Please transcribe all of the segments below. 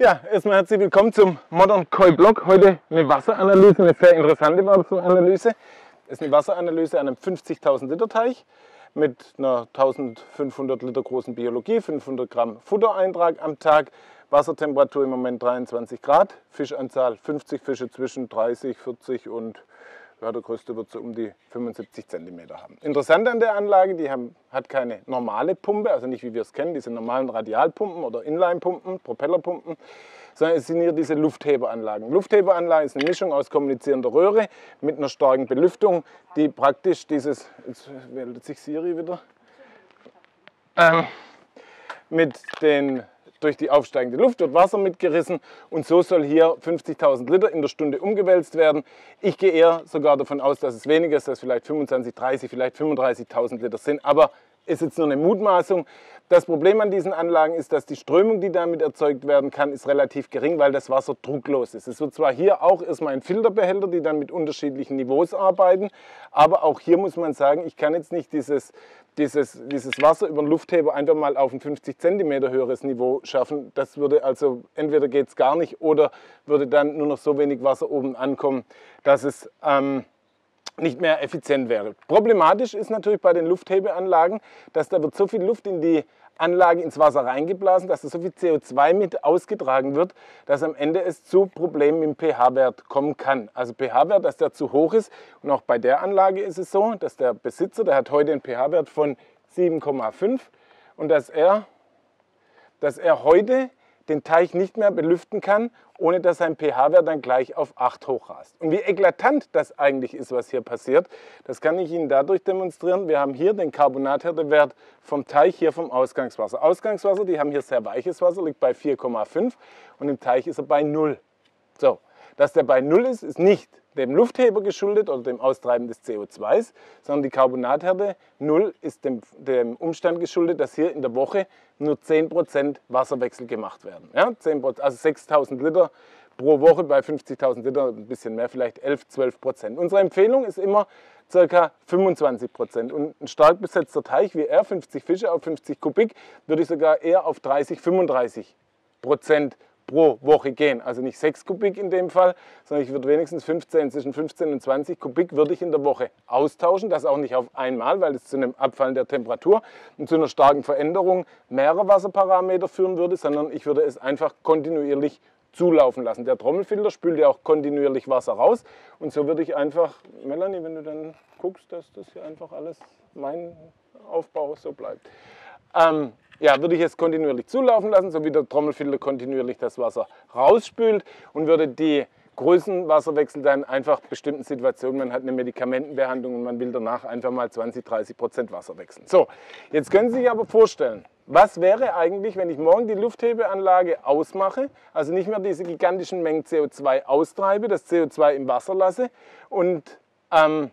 Ja, erstmal herzlich willkommen zum Modern Koi Blog. Heute eine Wasseranalyse, eine sehr interessante Wasseranalyse. Das ist eine Wasseranalyse an einem 50.000 Liter Teich mit einer 1500 Liter großen Biologie, 500 Gramm Futtereintrag am Tag, Wassertemperatur im Moment 23 Grad, Fischanzahl 50 Fische zwischen 30, 40 und ja, der größte wird so um die 75 cm haben. Interessant an der Anlage, die haben, hat keine normale Pumpe, also nicht wie wir es kennen, diese normalen Radialpumpen oder Inline-Pumpen, Propellerpumpen, sondern es sind hier diese Luftheberanlagen. Luftheberanlage ist eine Mischung aus kommunizierender Röhre mit einer starken Belüftung, die praktisch dieses, jetzt meldet sich Siri wieder, ähm, mit den durch die aufsteigende Luft wird Wasser mitgerissen und so soll hier 50.000 Liter in der Stunde umgewälzt werden. Ich gehe eher sogar davon aus, dass es weniger ist, dass vielleicht 25, 30, vielleicht 35.000 Liter sind, aber ist jetzt nur eine Mutmaßung. Das Problem an diesen Anlagen ist, dass die Strömung, die damit erzeugt werden kann, ist relativ gering, weil das Wasser drucklos ist. Es wird zwar hier auch erstmal ein Filterbehälter, die dann mit unterschiedlichen Niveaus arbeiten, aber auch hier muss man sagen, ich kann jetzt nicht dieses, dieses, dieses Wasser über den Luftheber einfach mal auf ein 50 cm höheres Niveau schaffen. Das würde also, entweder geht es gar nicht oder würde dann nur noch so wenig Wasser oben ankommen, dass es... Ähm, nicht mehr effizient wäre. Problematisch ist natürlich bei den Lufthebeanlagen, dass da wird so viel Luft in die Anlage ins Wasser reingeblasen, dass da so viel CO2 mit ausgetragen wird, dass am Ende es zu Problemen im pH-Wert kommen kann. Also pH-Wert, dass der zu hoch ist. Und auch bei der Anlage ist es so, dass der Besitzer, der hat heute einen pH-Wert von 7,5 und dass er, dass er heute den Teich nicht mehr belüften kann, ohne dass sein pH-Wert dann gleich auf 8 hochrast. Und wie eklatant das eigentlich ist, was hier passiert, das kann ich Ihnen dadurch demonstrieren. Wir haben hier den Carbonathärtewert vom Teich, hier vom Ausgangswasser. Ausgangswasser, die haben hier sehr weiches Wasser, liegt bei 4,5 und im Teich ist er bei 0. So, dass der bei 0 ist, ist nicht dem Luftheber geschuldet oder dem Austreiben des CO2s, sondern die Carbonathärte 0 ist dem, dem, Umstand geschuldet, dass hier in der Woche nur 10% Wasserwechsel gemacht werden. Ja, 10%, also 6.000 Liter pro Woche bei 50.000 Liter, ein bisschen mehr, vielleicht 11, 12 Prozent. Unsere Empfehlung ist immer ca. 25 Prozent. Und ein stark besetzter Teich wie er, 50 Fische auf 50 Kubik, würde ich sogar eher auf 30, 35 Prozent pro Woche gehen. Also nicht 6 Kubik in dem Fall, sondern ich würde wenigstens 15, zwischen 15 und 20 Kubik würde ich in der Woche austauschen. Das auch nicht auf einmal, weil es zu einem Abfallen der Temperatur und zu einer starken Veränderung mehrerer Wasserparameter führen würde, sondern ich würde es einfach kontinuierlich zulaufen lassen. Der Trommelfilter spült ja auch kontinuierlich Wasser raus und so würde ich einfach, Melanie, wenn du dann guckst, dass das hier einfach alles mein Aufbau so bleibt. Ähm, ja, würde ich es kontinuierlich zulaufen lassen, so wie der Trommelfilter kontinuierlich das Wasser rausspült und würde die Größenwasserwechsel dann einfach bestimmten Situationen, man hat eine Medikamentenbehandlung und man will danach einfach mal 20, 30 Prozent Wasser wechseln. So, jetzt können Sie sich aber vorstellen, was wäre eigentlich, wenn ich morgen die Lufthebeanlage ausmache, also nicht mehr diese gigantischen Mengen CO2 austreibe, das CO2 im Wasser lasse und ähm,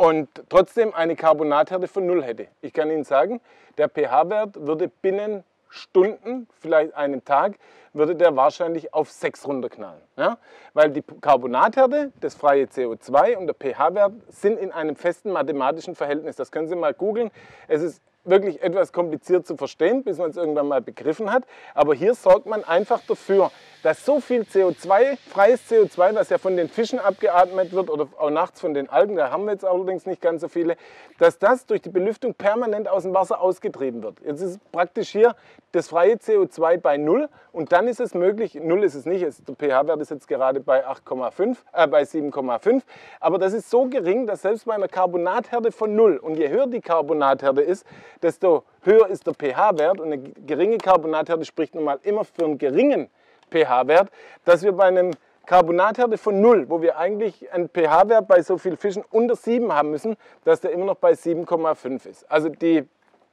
und trotzdem eine Carbonathärte von 0 hätte. Ich kann Ihnen sagen, der pH-Wert würde binnen Stunden, vielleicht einen Tag, würde der wahrscheinlich auf 6 runterknallen. Ja? Weil die Carbonathärte, das freie CO2 und der pH-Wert sind in einem festen mathematischen Verhältnis. Das können Sie mal googeln. Es ist wirklich etwas kompliziert zu verstehen, bis man es irgendwann mal begriffen hat. Aber hier sorgt man einfach dafür, dass so viel CO2, freies CO2, das ja von den Fischen abgeatmet wird oder auch nachts von den Algen, da haben wir jetzt allerdings nicht ganz so viele, dass das durch die Belüftung permanent aus dem Wasser ausgetrieben wird. Jetzt ist praktisch hier das freie CO2 bei 0 und dann ist es möglich, 0 ist es nicht, der pH-Wert ist jetzt gerade bei 8,5, äh, bei 7,5, aber das ist so gering, dass selbst bei einer Carbonathärte von 0 und je höher die Carbonathärte ist, desto höher ist der pH-Wert und eine geringe Carbonathärte spricht nun mal immer für einen geringen pH-Wert, dass wir bei einem Carbonathärte von 0, wo wir eigentlich einen pH-Wert bei so vielen Fischen unter 7 haben müssen, dass der immer noch bei 7,5 ist. Also die,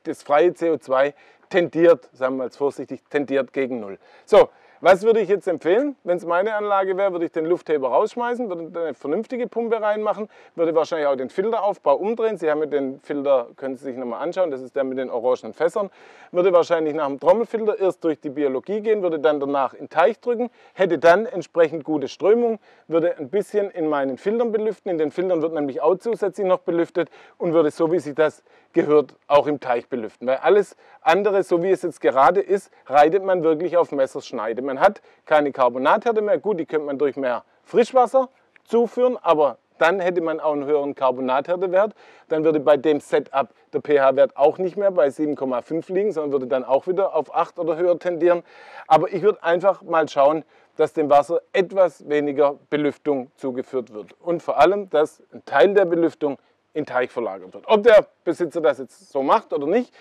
das freie CO2 tendiert, sagen wir mal vorsichtig, tendiert gegen 0. So, was würde ich jetzt empfehlen? Wenn es meine Anlage wäre, würde ich den Luftheber rausschmeißen, würde eine vernünftige Pumpe reinmachen, würde wahrscheinlich auch den Filteraufbau umdrehen. Sie haben mir den Filter, können Sie sich nochmal anschauen, das ist der mit den orangenen Fässern. Würde wahrscheinlich nach dem Trommelfilter erst durch die Biologie gehen, würde dann danach in den Teich drücken, hätte dann entsprechend gute Strömung, würde ein bisschen in meinen Filtern belüften. In den Filtern wird nämlich auch zusätzlich noch belüftet und würde so, wie sich das gehört auch im Teich belüften. Weil alles andere, so wie es jetzt gerade ist, reitet man wirklich auf Messerschneide. Man hat keine Carbonathärte mehr. Gut, die könnte man durch mehr Frischwasser zuführen, aber dann hätte man auch einen höheren Carbonathärtewert. Dann würde bei dem Setup der pH-Wert auch nicht mehr bei 7,5 liegen, sondern würde dann auch wieder auf 8 oder höher tendieren. Aber ich würde einfach mal schauen, dass dem Wasser etwas weniger Belüftung zugeführt wird. Und vor allem, dass ein Teil der Belüftung in Teich verlagert wird. Ob der Besitzer das jetzt so macht oder nicht,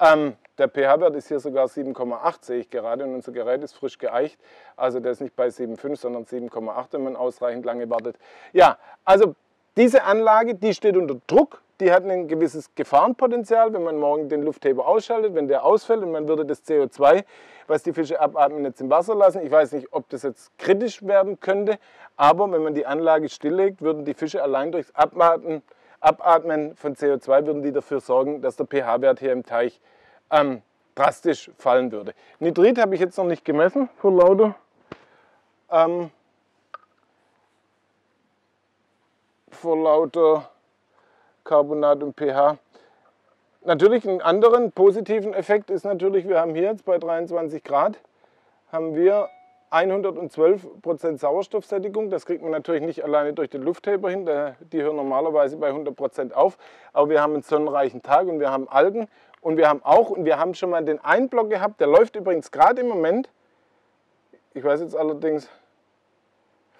ähm, der pH-Wert ist hier sogar 7,8, sehe ich gerade, und unser Gerät ist frisch geeicht. Also der ist nicht bei 7,5, sondern 7,8, wenn man ausreichend lange wartet. Ja, also diese Anlage, die steht unter Druck, die hat ein gewisses Gefahrenpotenzial, wenn man morgen den Luftheber ausschaltet, wenn der ausfällt und man würde das CO2, was die Fische abatmen, jetzt im Wasser lassen. Ich weiß nicht, ob das jetzt kritisch werden könnte, aber wenn man die Anlage stilllegt, würden die Fische allein durchs Abatmen Abatmen von CO2 würden die dafür sorgen, dass der pH-Wert hier im Teich ähm, drastisch fallen würde. Nitrit habe ich jetzt noch nicht gemessen vor lauter ähm, vor lauter Carbonat und pH. Natürlich einen anderen positiven Effekt ist natürlich, wir haben hier jetzt bei 23 Grad, haben wir 112% Sauerstoffsättigung. Das kriegt man natürlich nicht alleine durch den Luftheber hin. Die hören normalerweise bei 100% auf. Aber wir haben einen sonnenreichen Tag und wir haben Algen. Und wir haben auch, und wir haben schon mal den Einblock gehabt, der läuft übrigens gerade im Moment. Ich weiß jetzt allerdings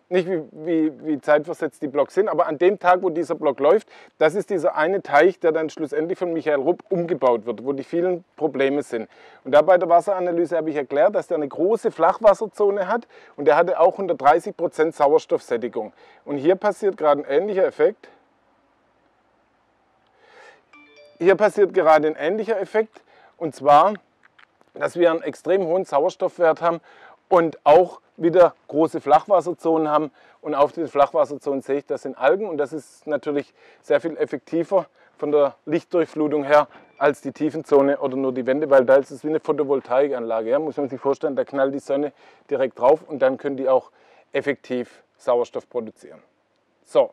nicht, wie, wie, wie zeitversetzt die Blocks sind, aber an dem Tag, wo dieser Block läuft, das ist dieser eine Teich, der dann schlussendlich von Michael Rupp umgebaut wird, wo die vielen Probleme sind. Und da bei der Wasseranalyse habe ich erklärt, dass der eine große Flachwasserzone hat und der hatte auch 130 Prozent Sauerstoffsättigung. Und hier passiert gerade ein ähnlicher Effekt. Hier passiert gerade ein ähnlicher Effekt und zwar, dass wir einen extrem hohen Sauerstoffwert haben und auch wieder große Flachwasserzonen haben. Und auf diesen Flachwasserzonen sehe ich, das sind Algen und das ist natürlich sehr viel effektiver von der Lichtdurchflutung her als die Tiefenzone oder nur die Wände, weil da ist es wie eine Photovoltaikanlage. Ja, muss man sich vorstellen, da knallt die Sonne direkt drauf und dann können die auch effektiv Sauerstoff produzieren. So.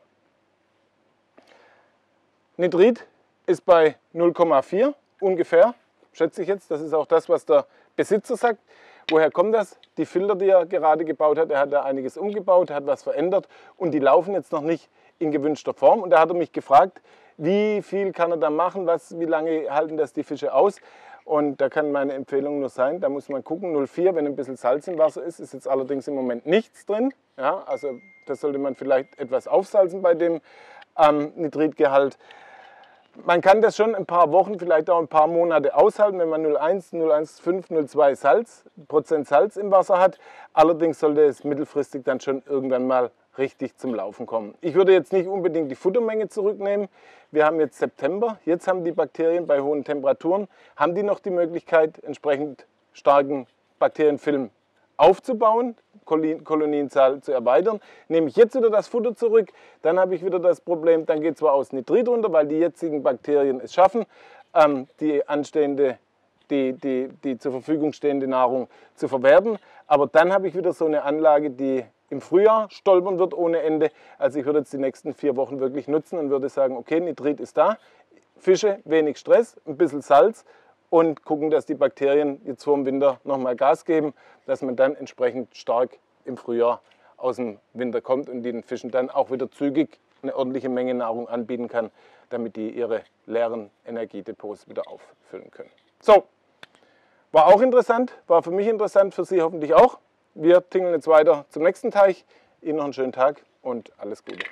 Nitrit ist bei 0,4 ungefähr, schätze ich jetzt. Das ist auch das, was der Besitzer sagt. Woher kommt das? Die Filter, die er gerade gebaut hat, er hat da einiges umgebaut, hat was verändert und die laufen jetzt noch nicht in gewünschter Form. Und da hat er mich gefragt, wie viel kann er da machen, was, wie lange halten das die Fische aus? Und da kann meine Empfehlung nur sein, da muss man gucken, 0,4, wenn ein bisschen Salz im Wasser ist, ist jetzt allerdings im Moment nichts drin. Ja, also das sollte man vielleicht etwas aufsalzen bei dem ähm, Nitritgehalt man kann das schon ein paar Wochen, vielleicht auch ein paar Monate aushalten, wenn man 0,1, 0,15, 0,2 Salz, Prozent Salz im Wasser hat. Allerdings sollte es mittelfristig dann schon irgendwann mal richtig zum Laufen kommen. Ich würde jetzt nicht unbedingt die Futtermenge zurücknehmen. Wir haben jetzt September. Jetzt haben die Bakterien bei hohen Temperaturen, haben die noch die Möglichkeit, entsprechend starken Bakterienfilm aufzubauen, Kolonienzahl zu erweitern. Nehme ich jetzt wieder das Futter zurück, dann habe ich wieder das Problem, dann geht zwar aus Nitrit runter, weil die jetzigen Bakterien es schaffen, ähm, die anstehende, die, die, die zur Verfügung stehende Nahrung zu verwerten. Aber dann habe ich wieder so eine Anlage, die im Frühjahr stolpern wird ohne Ende. Also ich würde jetzt die nächsten vier Wochen wirklich nutzen und würde sagen, okay, Nitrit ist da, Fische, wenig Stress, ein bisschen Salz und gucken, dass die Bakterien jetzt vor dem Winter nochmal Gas geben, dass man dann entsprechend stark im Frühjahr aus dem Winter kommt und den Fischen dann auch wieder zügig eine ordentliche Menge Nahrung anbieten kann, damit die ihre leeren Energiedepots wieder auffüllen können. So, war auch interessant, war für mich interessant, für Sie hoffentlich auch. Wir tingeln jetzt weiter zum nächsten Teich. Ihnen noch einen schönen Tag und alles Gute.